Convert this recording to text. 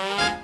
Bye.